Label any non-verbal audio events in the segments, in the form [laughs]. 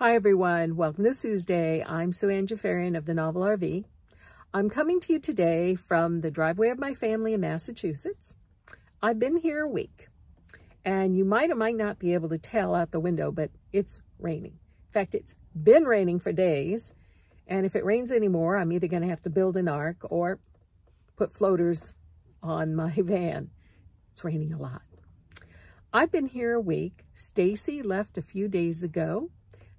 Hi everyone, welcome to Sue's Day. I'm Sue Ann Jaffarian of the Novel RV. I'm coming to you today from the driveway of my family in Massachusetts. I've been here a week and you might or might not be able to tell out the window, but it's raining. In fact, it's been raining for days and if it rains anymore, I'm either going to have to build an ark or put floaters on my [laughs] van. It's raining a lot. I've been here a week. Stacy left a few days ago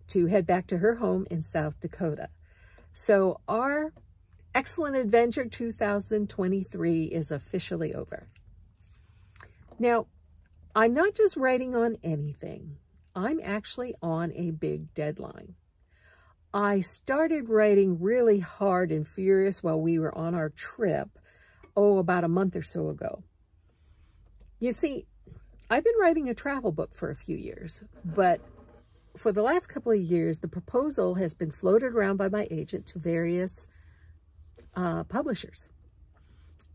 to head back to her home in South Dakota. So our Excellent Adventure 2023 is officially over. Now, I'm not just writing on anything. I'm actually on a big deadline. I started writing really hard and furious while we were on our trip, oh, about a month or so ago. You see, I've been writing a travel book for a few years, but for the last couple of years, the proposal has been floated around by my agent to various uh, publishers.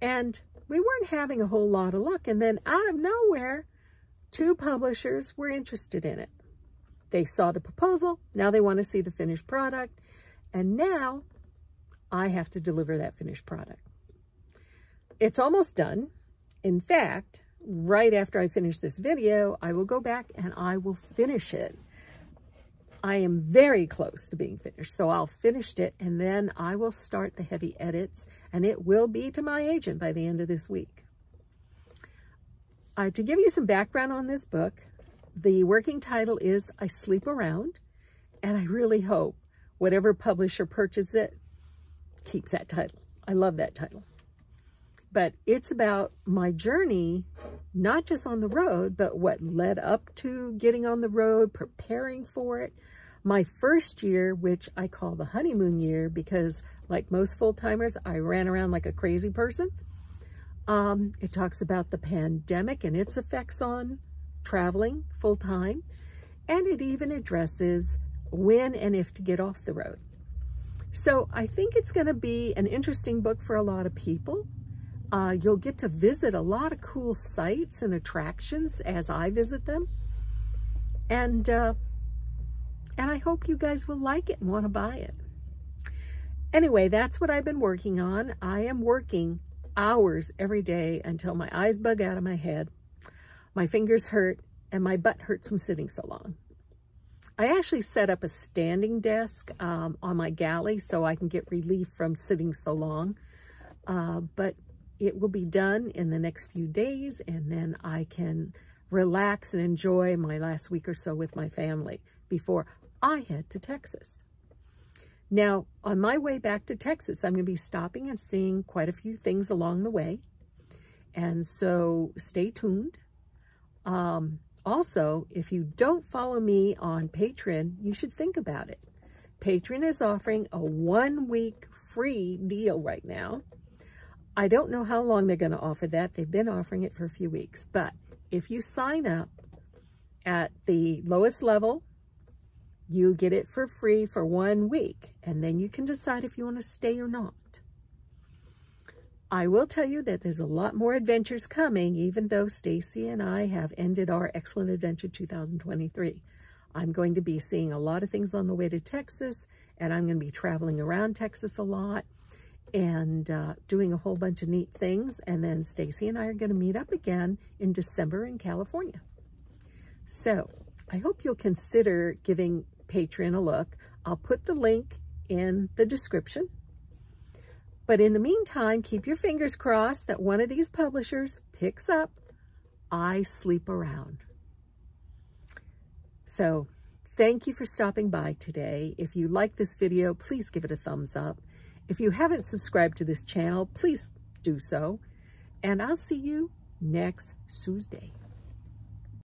And we weren't having a whole lot of luck. And then out of nowhere, two publishers were interested in it. They saw the proposal. Now they want to see the finished product. And now I have to deliver that finished product. It's almost done. In fact, right after I finish this video, I will go back and I will finish it. I am very close to being finished. So I'll finish it and then I will start the heavy edits and it will be to my agent by the end of this week. Uh, to give you some background on this book, the working title is I Sleep Around and I really hope whatever publisher purchases it keeps that title. I love that title. But it's about my journey, not just on the road, but what led up to getting on the road, preparing for it, my first year, which I call the honeymoon year because like most full-timers, I ran around like a crazy person. Um, it talks about the pandemic and its effects on traveling full-time. And it even addresses when and if to get off the road. So I think it's going to be an interesting book for a lot of people. Uh, you'll get to visit a lot of cool sites and attractions as I visit them. And uh, and I hope you guys will like it and want to buy it. Anyway, that's what I've been working on. I am working hours every day until my eyes bug out of my head, my fingers hurt, and my butt hurts from sitting so long. I actually set up a standing desk um, on my galley so I can get relief from sitting so long. Uh, but it will be done in the next few days and then I can relax and enjoy my last week or so with my family before I head to Texas. Now, on my way back to Texas, I'm going to be stopping and seeing quite a few things along the way. And so stay tuned. Um, also, if you don't follow me on Patreon, you should think about it. Patreon is offering a one-week free deal right now. I don't know how long they're going to offer that. They've been offering it for a few weeks. But if you sign up at the lowest level, you get it for free for one week, and then you can decide if you want to stay or not. I will tell you that there's a lot more adventures coming, even though Stacy and I have ended our Excellent Adventure 2023. I'm going to be seeing a lot of things on the way to Texas, and I'm going to be traveling around Texas a lot and uh, doing a whole bunch of neat things. And then Stacy and I are going to meet up again in December in California. So I hope you'll consider giving Patreon a look. I'll put the link in the description. But in the meantime, keep your fingers crossed that one of these publishers picks up I Sleep Around. So thank you for stopping by today. If you like this video, please give it a thumbs up. If you haven't subscribed to this channel, please do so. And I'll see you next Tuesday.